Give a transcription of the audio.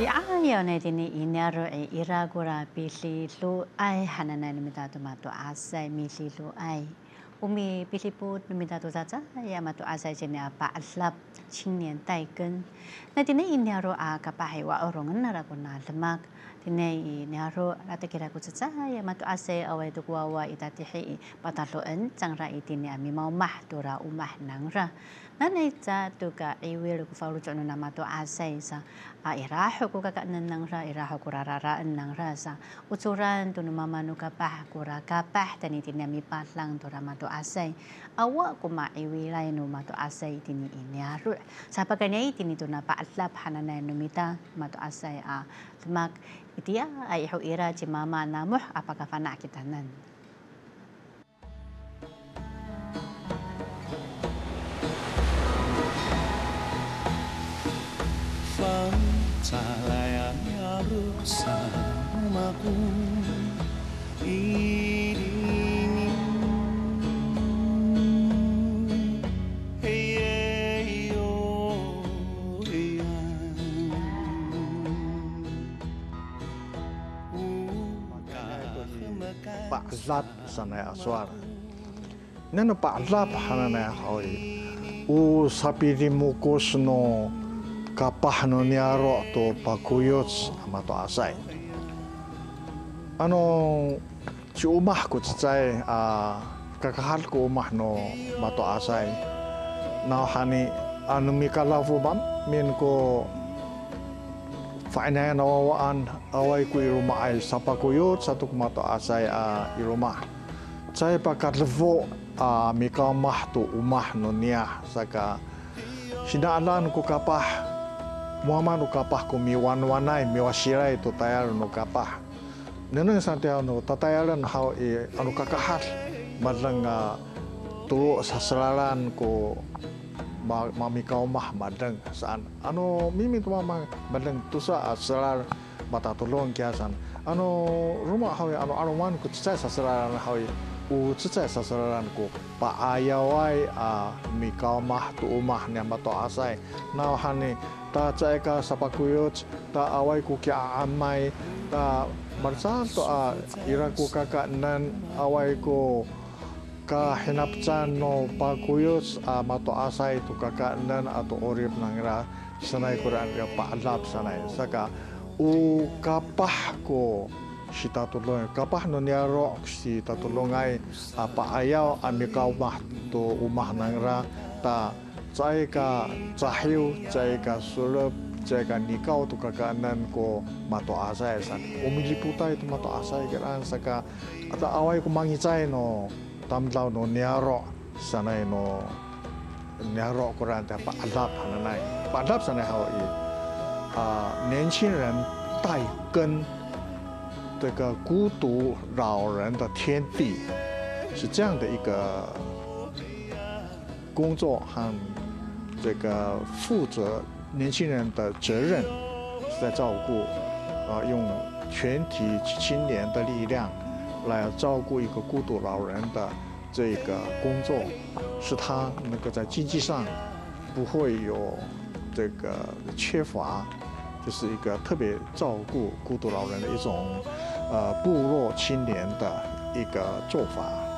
이아연에디니 이나로 이라고라 빌리루 아이 하나나입니다도 마또 아사이 밀리루 아이. 우미 빌리포입니다도 자자? 야마또 아사이제니 아빠 알랍 신년 따이근 나디네 이나로 아가 바이와 어롱은 나라고 나르막. Lemak tini inaro rata kira ku tsa ya matu asai awai tu kuawa itatihi patalo en changra itini ami mau mah dora umah nangra. Nanay sa tuga iwil ko faulu chono na mato asay sa. A iraho ko kakaanan nang ra iraho ko rararaan nang ra sa. Utsuran to no mamanu kapah ko ra kapah tani tinami patlang to ra mato asay awa ko maiwilay no mato asay tini inyaru sa pagkanya tini to na paatlap hananay no mita mato asay a tumak Itia ai ay huira ci mama namuh apakah fana kita? Nan. Fang cahaya yang pak zat sana aswar nana pak zat hanana hoi u sapiri mukos no kapah no niaro to pakuyots amato asai. Ano si umah ko tsay a kakahal ko umah no mato asay. Na hani ano mi kalafu ban min ko fainay nawawaan away ko iruma ay sa pakuyot sa tukmato asay a iruma. Tsay pagkatlevo a mi kamah to umah no niya saka sinaalan ko kapah Muhammad no kapah ko mi wan wanai mi wasirai to tayar no kapah. Nene santia no tatayaran hau e anu kakahar madlang mami kau mah madlang saan anu mimi tu mama madlang tusa asalar mata tulung kiasan anu rumah hau anu anu man ko tsai sasalaran hau u tsai sasalaran ko pa ayawai a mi kau mah tu umah nya mato asai. Na hani ta cai ka sapakuyot ta awai ku kia amai ta marsa to a ira ku kaka nan awai ku ka hinapchan no pagkuyos ah, uh, matuasay to kakaanan ato orip ng ra sanay kuran ka paalap sanay. Saka u kapah ko si tatulong kapah no niyaro si tatulongay uh, paayaw amikaw mah to umah ng ra ta chay ka chahiw chay ka sulub chay ka nikaw to kakaanan ko mato matuasay sa umiliputay to matuasay karan saka at away ko kumangitsay no 年轻人带根这个孤独老人的天地，是这样的一个工作，和这个负责，年轻人的责任是在照顾，啊，用全体青年的力量。来照顾一个孤独老人的这个工作，使他那个在经济上不会有这个缺乏，就是一个特别照顾孤独老人的一种呃部落青年的一个做法。